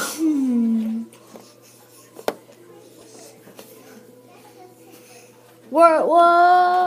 Hmm. What? What?